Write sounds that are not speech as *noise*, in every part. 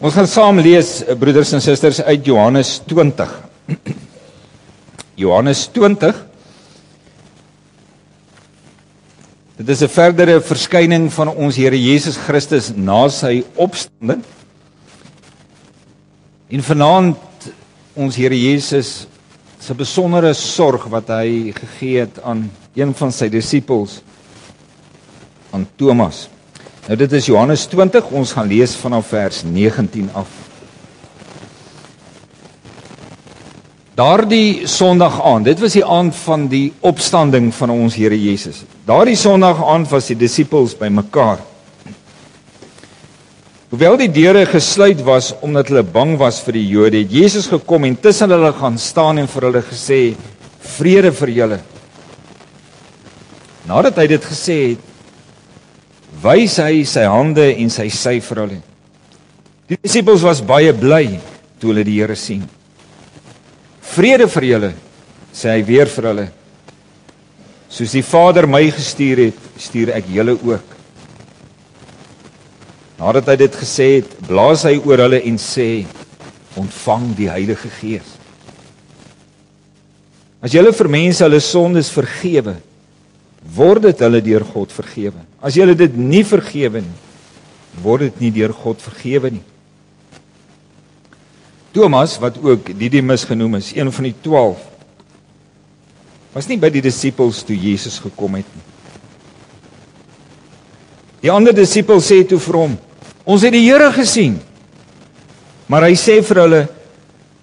Ons gaan saam lees eh, broeders en susters uit Johannes 20. *clears throat* Johannes 20. Dit is 'n verdere verskyning van ons Here Jesus Christus na sy opstanding. En vanaand ons Here Jesus se besondere sorg wat hy gegee het aan een van sy disippels aan Thomas. Nou dit is Johannes 20, ons gaan lees vanaf vers 19 af. Daardie Sondag aand, dit was die aand van die opstanding van ons Here Jesus. Daardie Sondag aand was die disippels bymekaar. Hoewel die deure gesluit was omdat hulle bang was vir die Jode, het Jesus gekom en tussen hulle gaan staan en vir hulle gesê: "Vrede vir julle." Nadat hy dit gesê het, wys hy sy hande en sy sy vir hulle. Die disippels was baie bly toe hulle die Here sien. Vrede vir julle, sê hy weer vir hulle. Soos die Vader my gestuur het, stuur ek julle ook. Nadat hy dit gesê het, blaas hy oor hulle en sê: "Ontvang die Heilige Gees." As julle vir mense hulle sondes vergewe, word dit hulle deur God vergewe. As jy dit nie vergewe nie, word dit nie deur God vergewe nie. Thomas wat ook Didimus genoem is, een van die 12 was nie by die disippels toe Jesus gekom het nie. Die ander disipels sê toe vir hom: "Ons het die Here gesien." Maar hy sê vir hulle: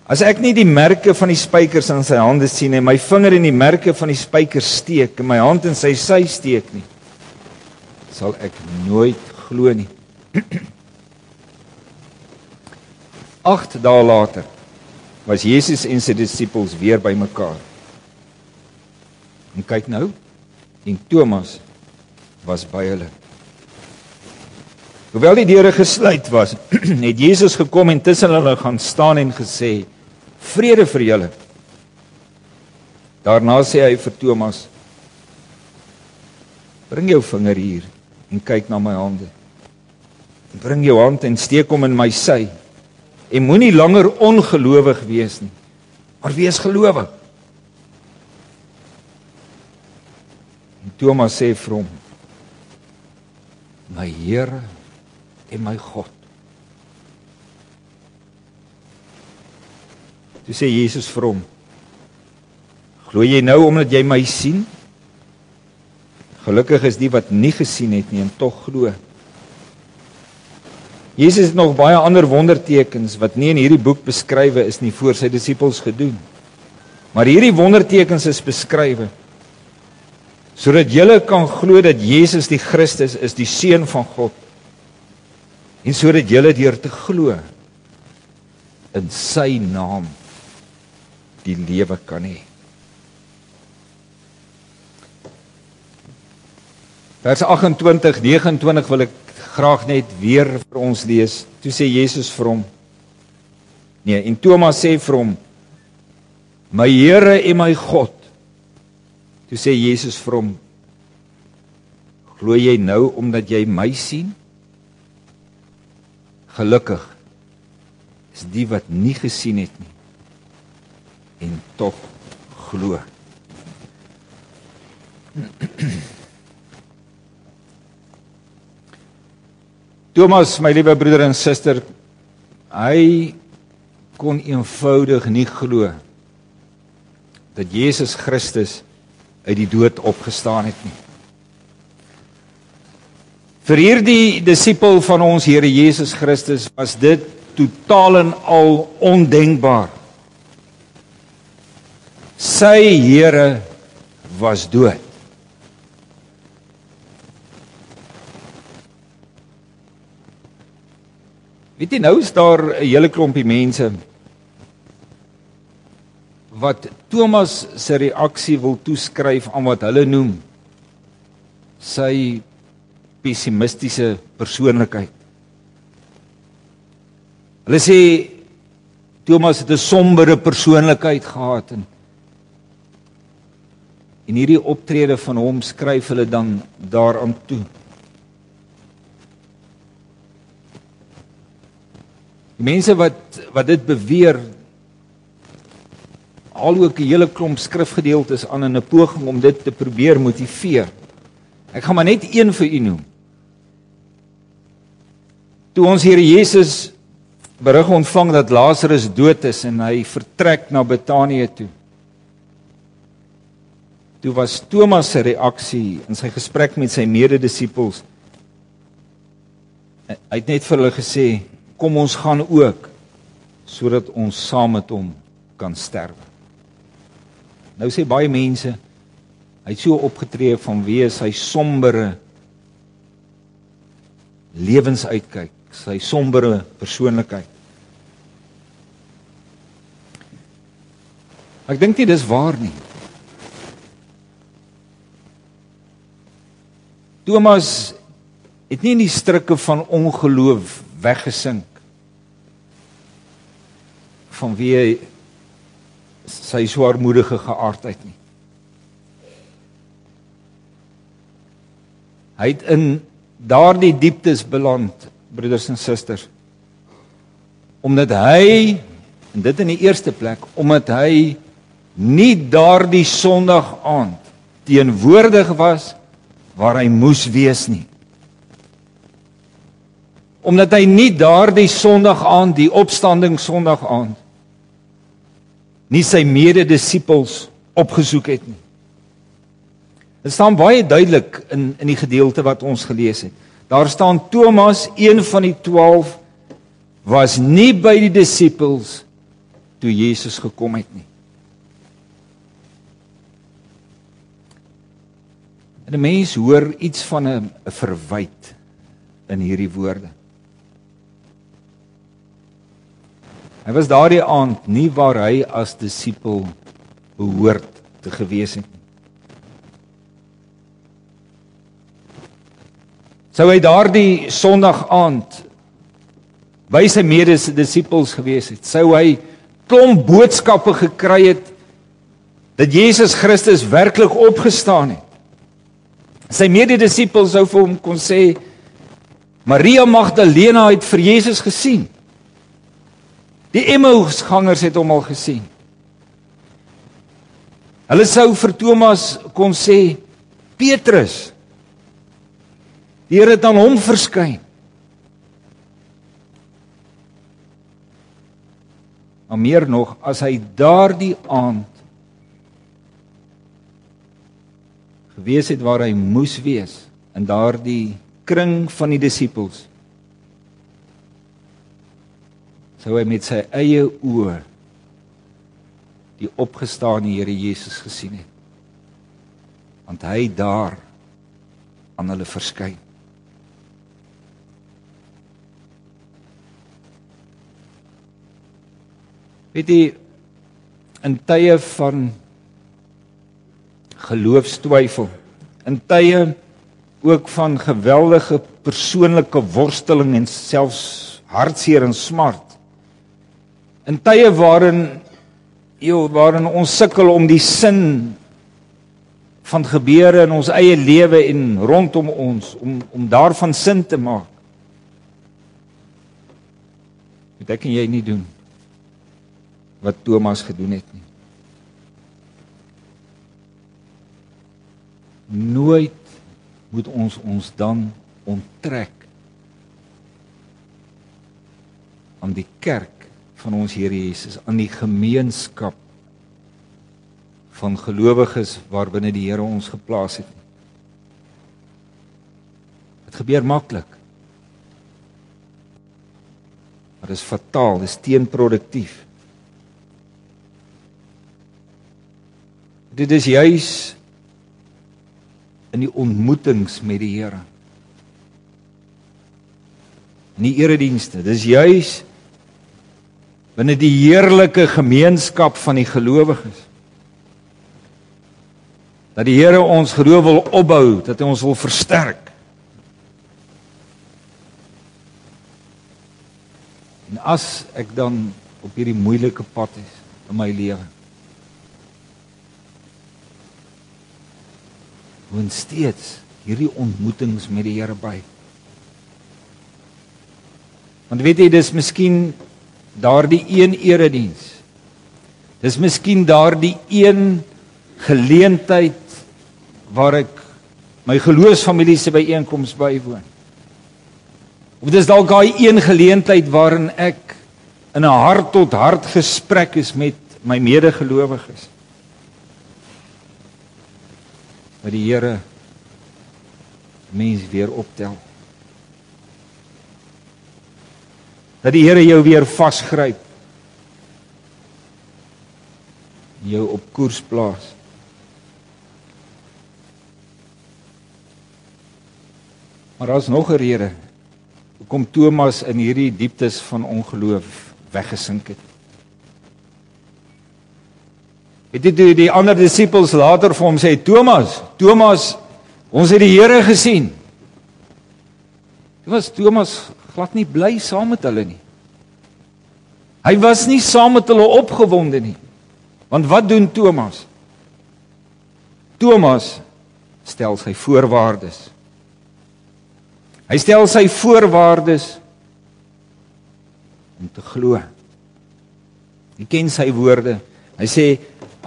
As ek nie die merke van die spykers aan sy hande sien en my vinger in die merke van die spykers steek en my hand in sy sy steek nie, sal ek nooit glo nie. *clears throat* 8 dae later was Jesus en sy disippels weer bymekaar. En kyk nou, en Thomas was by hulle. Hoewel die deure gesluit was, *clears throat* het Jesus gekom en tussen hulle gaan staan en gesê: Vrede vir julle. Daarna sê hy vir Thomas: Bring jou vinger hier en kyk na my hande. Bring jou hand en steek hom in my sy. En moenie langer ongelowig wees nie, maar wees gelowig. En Thomas sê vir hom: My Here en my God. Toe sê Jesus vir hom: Glo jy nou omdat jy my sien? Gelukkig is die wat nie gesien het nie en tog glo. Jesus het nog baie ander wondertekens wat nie in hierdie boek beskrywe is nie voor sy disippels gedoen. Maar hierdie wondertekens is beskrywe sodat julle kan glo dat Jesus die Christus is, die seun van God. En sodat julle deur te glo in sy naam die lewe kan hê. Vers 28 29 wil ek graag net weer vir ons lees. Toe sê Jesus vir hom: Nee, en Thomas sê vir hom: My Here en my God. Toe sê Jesus vir hom: Glo jy nou omdat jy my sien? Gelukkig is die wat nie gesien het nie en tog glo. *clears throat* Thomas, my liewe broeder en suster, hy kon eenvoudig nie glo dat Jesus Christus uit die dood opgestaan het nie. Vir hierdie disipel van ons Here Jesus Christus was dit totaal en al ondenkbaar sy Here was dood. Weet jy nou is daar 'n hele klompie mense wat Thomas se reaksie wil toeskryf aan wat hulle noem sy pessimistiese persoonlikheid. Hulle sê Thomas het 'n sombere persoonlikheid gehad en En hierdie optrede van hom skryf hulle dan daaraan toe. Die mense wat wat dit beweer al ook 'n hele klomp skrifgedeeltes aan in 'n poging om dit te probeer motiveer. Ek gaan maar net een vir u noem. Toe ons Here Jesus berig ontvang dat Lazarus dood is en hy vertrek na Betanië toe. Toe was Thomas se reaksie in sy gesprek met sy mededisippels. Hy het net vir hulle gesê, "Kom ons gaan ook sodat ons saam met hom kan sterwe." Nou sê baie mense hy het so opgetree van wees hy sombere lewensuitkyk, sy sombere persoonlikheid. Ek dink nie dis waar nie. Thomas het nie in die strikke van ongeloof weggesink van wie sy swaarmoedige geaardheid nie. Hy het in daardie dieptes beland, broeders en susters. Omdat hy en dit in die eerste plek omdat hy nie daardie Sondag aand teenwoordig was waar hy moes wees nie. Omdat hy nie daardie Sondag aand die opstanding Sondag aand nie sy mede-disippels opgesoek het nie. Dit staan baie duidelik in in die gedeelte wat ons gelees het. Daar staan Thomas, een van die 12 was nie by die disippels toe Jesus gekom het nie. En 'n mens hoor iets van 'n verwyd in hierdie woorde. Hy was daardie aand nie waar hy as disipel behoort te gewees het nie. Sou hy daardie Sondag aand by sy mede-disippels gewees het, sou hy klomp boodskappe gekry het dat Jesus Christus werklik opgestaan het. Sy mede-disippels sou vir hom kon sê Maria Magdalena het vir Jesus gesien. Die Emmausgangers het hom al gesien. Hulle sou vir Thomas kon sê Petrus Die Here het aan hom verskyn. Maar meer nog, as hy daardie aand gewees het waar hy moes wees in daardie kring van die disippels sou hy met sy eie oë die opgestaane Here Jesus gesien het. Want hy daar aan hulle verskyn. Weet jy in tye van geloofstwyfel, in tye ook van geweldige persoonlike worsteling en selfs hartseer en smart In tye waarin jy waarin ons sukkel om die sin van gebeure in ons eie lewe en rondom ons om om daarvan sin te maak. Dit ek en jy nie doen wat Thomas gedoen het nie. Nooit moet ons ons dan onttrek aan die kerk van ons Here Jesus aan die gemeenskap van gelowiges waarbinne die Here ons geplaas het. Dit gebeur maklik. Maar dit is fataal, dit is teenproduktief. Dit is juis in die ontmoetings met die Here. In die eredienste, dis juis binne die heerlike gemeenskap van die gelowiges. Dat die Here ons geloof wil opbou, dat hy ons wil versterk. En as ek dan op hierdie moeilike pad is in my lewe. Woon steeds hierdie ontmoetings met die Here by. Want weet jy dis miskien daardie een erediens. Dis miskien daardie een geleentheid waar ek my geloofsfamilie se byeenkoms bywoon. Of dis dalk daai een geleentheid waarin ek in 'n hart tot hart gesprek is met my medegelowiges. Dat die Here mens weer optel. Dat die Here jou weer vasgryp. Jou op koers plaas. Maar daar's nog 'n rede hoekom Thomas in hierdie dieptes van ongeloof weggesink het. Het dit die, die ander disippels later vir hom sê Thomas, Thomas, ons het die Here gesien. Dit was Thomas glad nie bly saam met hulle nie. Hy was nie saam met hulle opgewonde nie. Want wat doen Thomas? Thomas stel sy voorwaardes. Hy stel sy voorwaardes om te glo. Hy ken sy woorde. Hy sê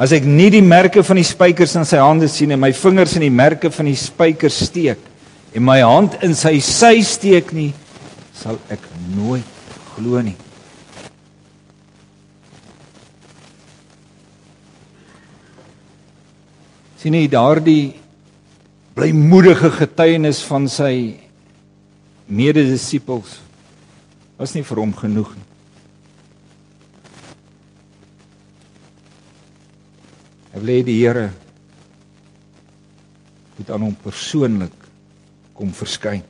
as ek nie die merke van die spykers in sy hande sien en my vingers in die merke van die spykers steek en my hand in sy sy steek nie, sal ek nooit glo nie. sien jy daardie blymoedige getuienis van sy mededisippels was nie vir hom genoeg nie. Hy wil hê die Here moet aan hom persoonlik kom verskyn.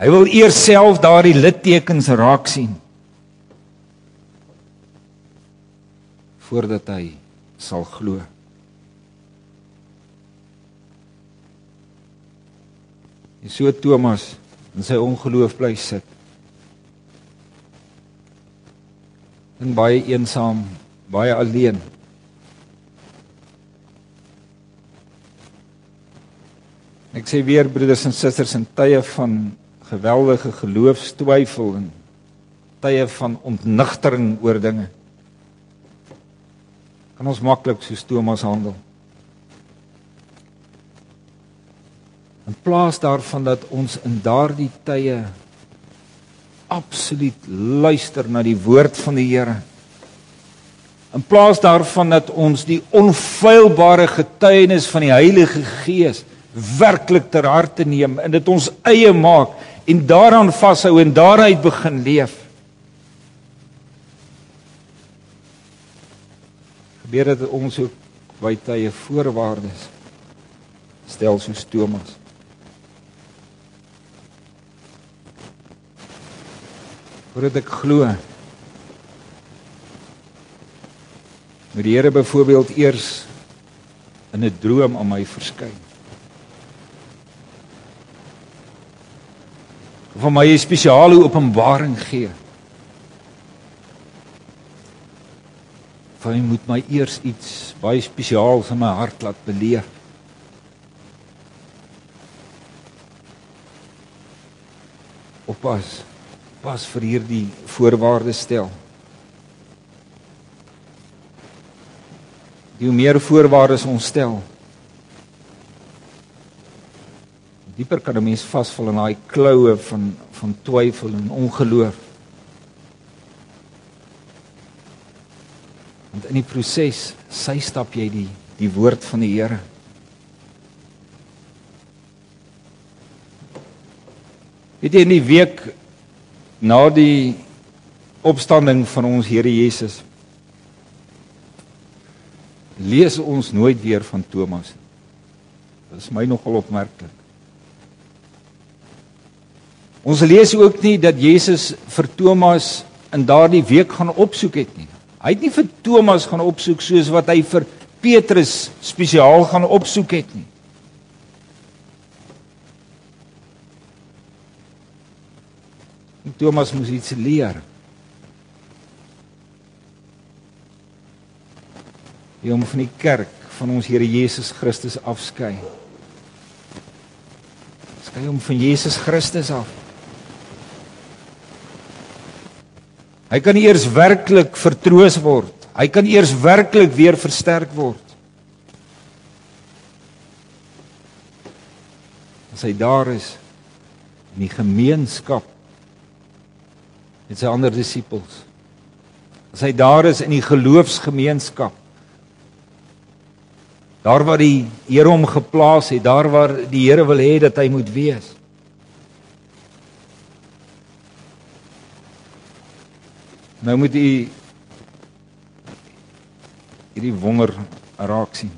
Hy wil eers self daardie littekens raak sien voordat hy sal glo. En so Thomas in sy ongeloof bly sit. En baie eensaam, baie alleen. Ek sê weer broeders en susters in tye van geweldige geloofstwyfel en tye van ontnigtering oor dinge kan ons maklik soos Thomas handel. In plaas daarvan dat ons in daardie tye absoluut luister na die woord van die Here. In plaas daarvan dat ons die onfeilbare getuienis van die Heilige Gees werklik ter harte neem en dit ons eie maak en daaraan vashou en daaruit begin leef. gebeur dit ons ook by tye voorwaardes stel soos Thomas. Voordat ek glo met die Here byvoorbeeld eers in 'n droom aan my verskyn. Of vir my 'n spesiale openbaring gee. Hy moet my eers iets baie spesiaals in my hart laat beleef. Oppas. Pas vir hierdie voorwaardes stel. Hoe meer voorwaardes ons stel, dieper kan 'n mens vasval in daai kloue van van twyfel en ongeloof. Want in die proses sy stap jy die die woord van die Here. Weet jy in die week na die opstanding van ons Here Jesus lees ons nooit weer van Thomas. Dit is my nogal opmerklik. Ons lees ook nie dat Jesus vir Thomas in daardie week gaan opsoek het nie. Hy het nie vir Thomas gaan opsoek soos wat hy vir Petrus spesiaal gaan opsoek het nie. Thomas moes iets leer. Hy om van die kerk van ons Here Jesus Christus afskei. Skei hom van Jesus Christus af. Hy kan eers werklik vertroos word. Hy kan eers werklik weer versterk word. As hy daar is in die gemeenskap met sy ander disippels. As hy daar is in die geloofsgemeenskap. Daar waar die Here hom geplaas het, daar waar die Here wil hê dat hy moet wees. Nou moet u hierdie wonder raak sien.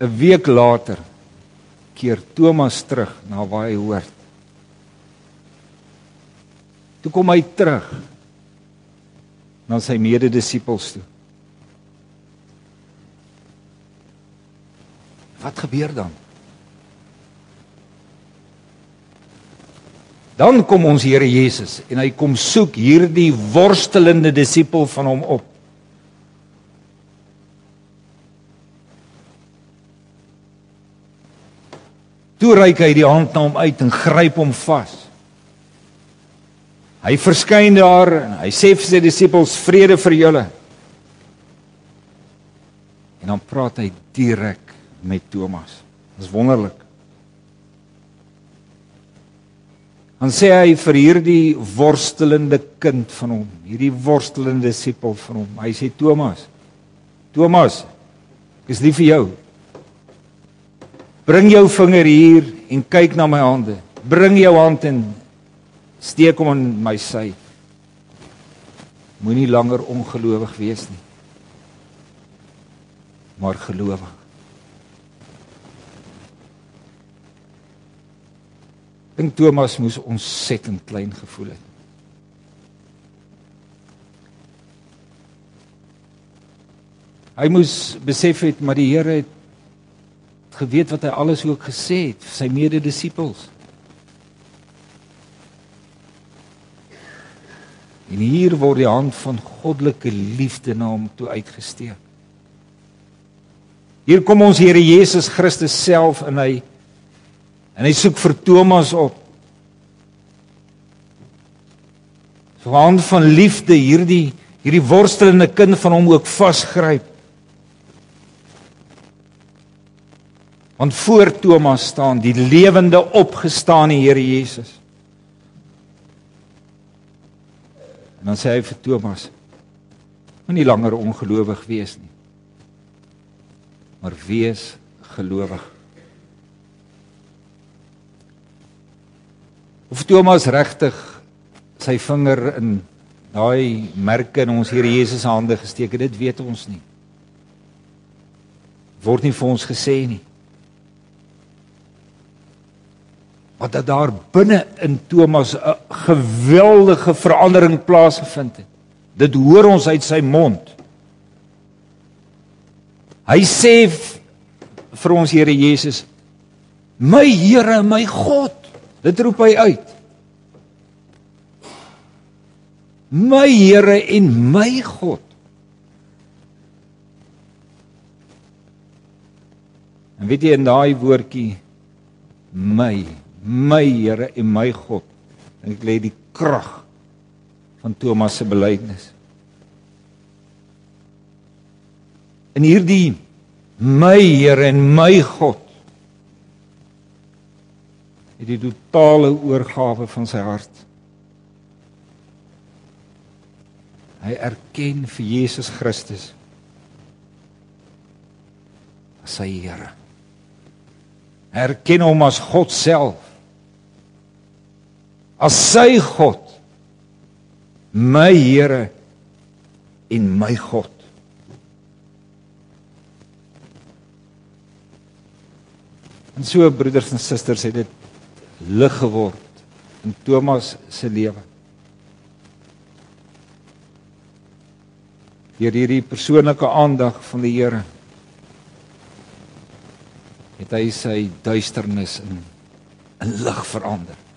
'n Week later keer Thomas terug na waar hy hoort. Toe kom hy terug na sy mededisippels toe. Wat gebeur dan? Dan kom ons Here Jesus en hy kom soek hierdie worstelende disipel van hom op. Toe reik hy die hand na hom uit en gryp hom vas. Hy verskyn daar en hy sê vir sy disippels vrede vir julle. En dan praat hy direk met Thomas. Dit is wonderlik. Dan sê hy vir hierdie worstelende kind van hom, hierdie worstelende disipel van hom. Hy sê Thomas, Thomas, ek is lief vir jou. Bring jou vinger hier en kyk na my hande. Bring jou hand en steek hom in my sy. Moenie langer ongelowig wees nie. Maar gelowig. dink Thomas moes ontsettend klein gevoel het. Hy moes besef het maar die Here het geweet wat hy alles ook gesê het vir sy mededisippels. En hier word die hand van goddelike liefde na hom toe uitgesteek. Hier kom ons Here Jesus Christus self en hy En hy soek vir Thomas op. So hand van liefde hierdie hierdie worstelende kind van hom ook vasgryp. Want voor Thomas staan die lewende opgestane Here Jesus. En dan sê hy vir Thomas: Moenie langer ongelowig wees nie. Maar wees gelowig. Of Thomas regtig sy vinger in daai merke in ons Here Jesus se hande gesteek het, dit weet ons nie. Word nie vir ons gesê nie. Wat dat daar binne in Thomas 'n geweldige verandering plaasgevind het. Dit hoor ons uit sy mond. Hy sê vir ons Here Jesus: "My Here, my God, Dit roep hy uit. My Here en my God. En weet jy in daai woordjie my, my Here en my God, dink ek lê die krag van Thomas se belydenis. In hierdie my Here en my God het die totale oorgawe van sy hart. Hy erken vir Jesus Christus as sy Here. Hy erken hom as God self. As sy God. My Here en my God. En so broeders en susters het dit lig geword in Thomas se lewe. Deur hierdie persoonlike aandag van die Here het hy sy duisternis in in lig verander.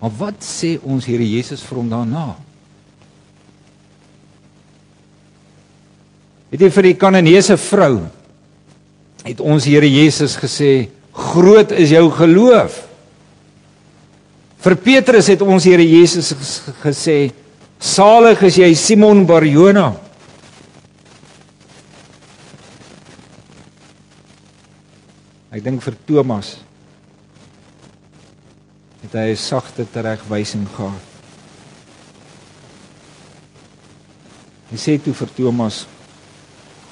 Maar wat sê ons Here Jesus vir hom daarna? Het jy vir die Kananeese vrou het ons Here Jesus gesê, "Groot is jou geloof." Vir Petrus het ons Here Jesus gesê, "Salig is jy Simon Barjona." Ek dink vir Thomas het hy 'n sagte teregwysing gehad. Hy sê toe vir Thomas: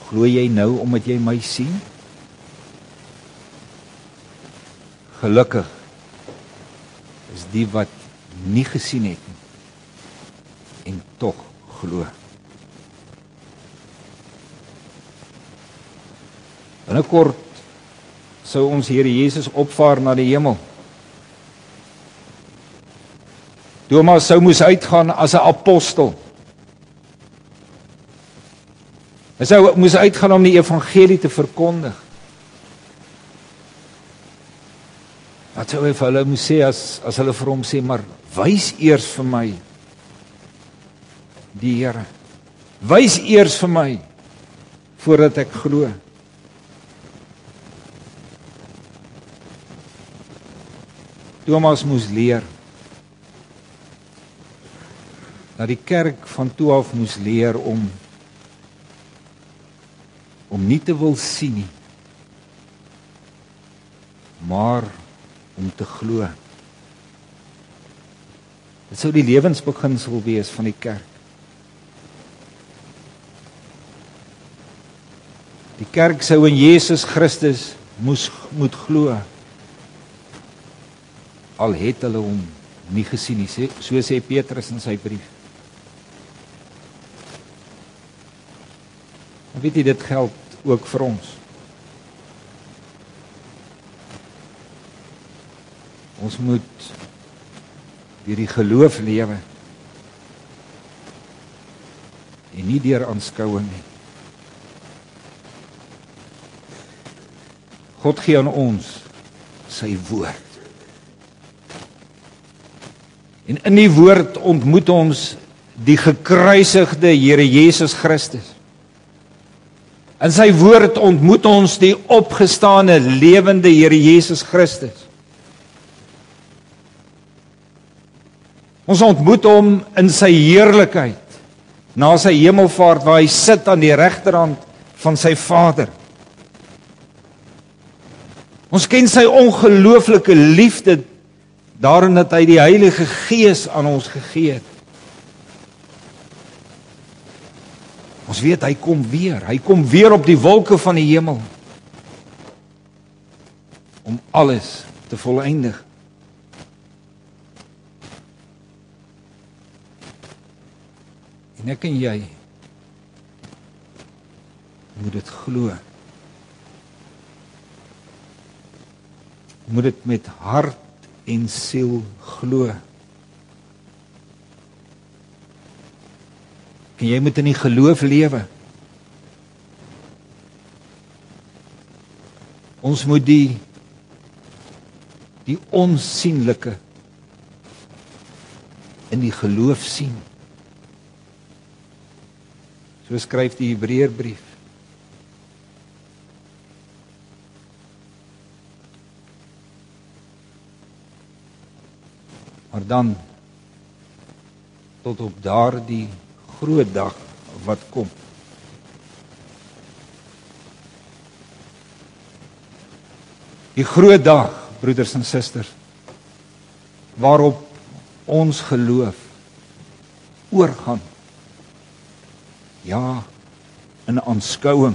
"Glo jy nou omdat jy my sien?" Gelukkig is die wat nie gesien het nie en tog glo. Binnekort sou ons Here Jesus opvaar na die hemel. Thomas sou moes uitgaan as 'n apostel. Hy sou moes uitgaan om die evangelie te verkondig. Wat sou hy vir hulle moes sê as as hulle vir hom sê maar wys eers vir my die Here. Wys eers vir my voordat ek glo. Thomas moes leer dat die kerk van toe af moes leer om om nie te wil sien nie maar om te glo. Dit sou die lewensbeginsel wees van die kerk. Die kerk sou in Jesus Christus moes moet glo. Al het hulle hom nie gesien nie, so sê Petrus in sy brief. Weet jy dit geld ook vir ons. Ons moet deur die geloof lewe en nie deur aanskouing nie. God gee aan ons sy woord. En in die woord ontmoet ons die gekruisigde Here Jesus Christus. In sy woord ontmoet ons die opgestane lewende Here Jesus Christus. Ons ontmoet hom in sy heerlikheid na sy hemelvaart waar hy sit aan die regterhand van sy Vader. Ons ken sy ongelooflike liefde daarin dat hy die Heilige Gees aan ons gegee het. Ons weet hy kom weer. Hy kom weer op die wolke van die hemel om alles te volëindig. En ek en jy moet dit glo. Moet dit met hart en siel glo. En jy moet in die geloof lewe. Ons moet die die onsigbare in die geloof sien. So skryf die Hebreërbrief. Maar dan tot op daardie groot dag wat kom. Die groot dag, broeders en susters, waarop ons geloof oorgaan Ja, in aanskouing.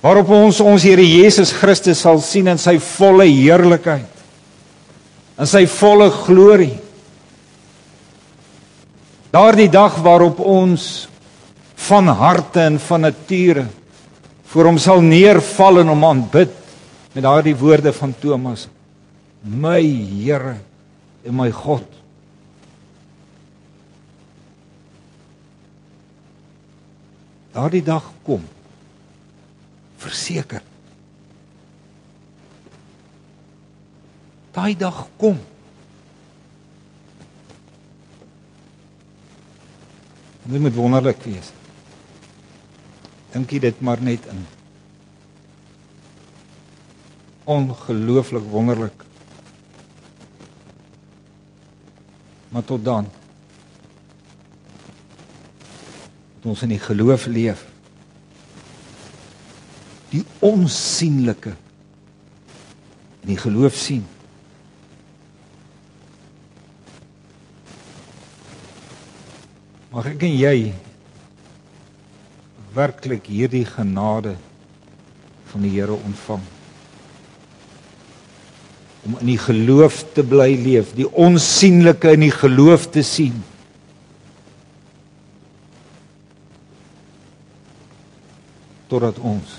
Waarop ons ons Here Jesus Christus sal sien in sy volle heerlikheid. In sy volle glorie. Daardie dag waarop ons van harte en van nature voor hom sal neerval en hom aanbid met daardie woorde van Thomas: My Here en my God. daardie dag kom. Verseker. Daai dag kom dit moet wonderlik wees Dink jy dit maar net in. Ongelooflik wonderlik. Maar tot dan. Dat ons in die geloof leef. Die onsigbare in die geloof sien. Mag ek en jy werklik hierdie genade van die Here ontvang om in die geloof te bly leef, die onsigbare in die geloof te sien. totdat ons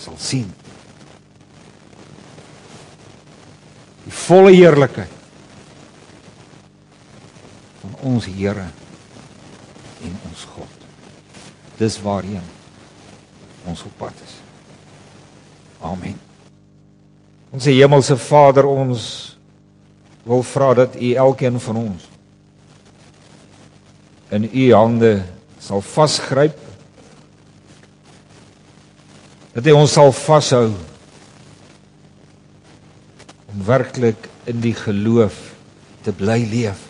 sal sien die volle heerlikheid ons Here en ons God. Dis waarheen ons op pad is. Amen. Ons hemelse Vader, ons wil vra dat U elkeen van ons in U hande sal vasgryp. Dat U ons sal vashou om werklik in die geloof te bly leef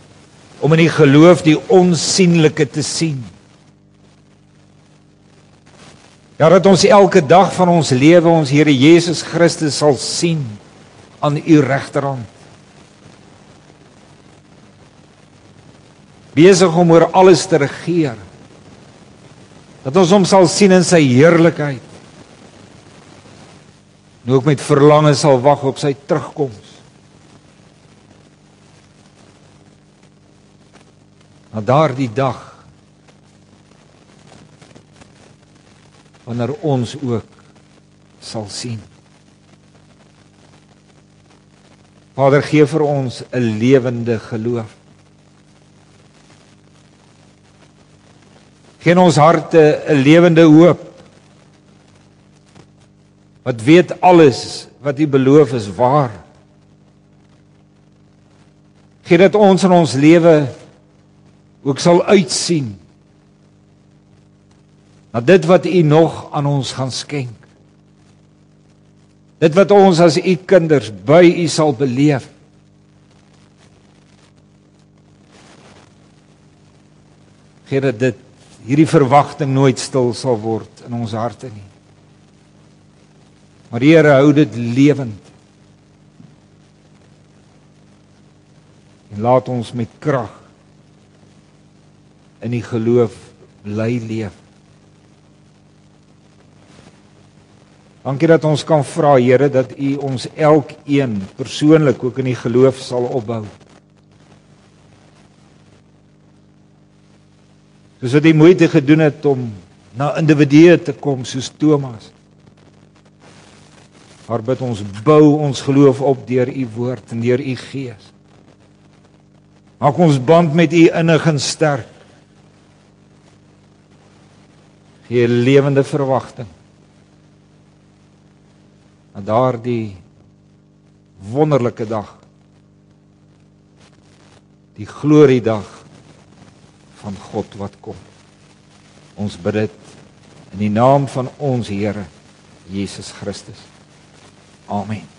om in die geloof die onsigbare te sien. Ja, dat ons elke dag van ons lewe ons Here Jesus Christus sal sien aan u regterhand. Besig om oor alles te regeer. Dat ons hom sal sien in sy heerlikheid. Nou ook met verlange sal wag op sy terugkoms. Na daardie dag wanneer ons ook sal sien. Vader gee vir ons 'n lewende geloof. Gee ons harte 'n lewende hoop. Wat weet alles wat U beloof is waar. Gee dit ons in ons lewe ook sal uitsien na dit wat u nog aan ons gaan skenk. Dit wat ons as u kinders by u sal beleef. Here dit hierdie verwagting nooit stil sal word in ons harte nie. Maar Here hou dit lewend. En laat ons met krag in die geloof bly leef. Dankie dat ons kan vra Here dat U ons elkeen persoonlik ook in die geloof sal opbou. Soos wat U moeite gedoen het om na individue te kom soos Thomas. Maar bid ons bou ons geloof op deur U woord en deur U gees. Maak ons band met U innig en sterk. Gee lewende verwagting. En daardie wonderlike dag die gloriedag van God wat kom. Ons bid dit in die naam van ons Here Jesus Christus. Amen.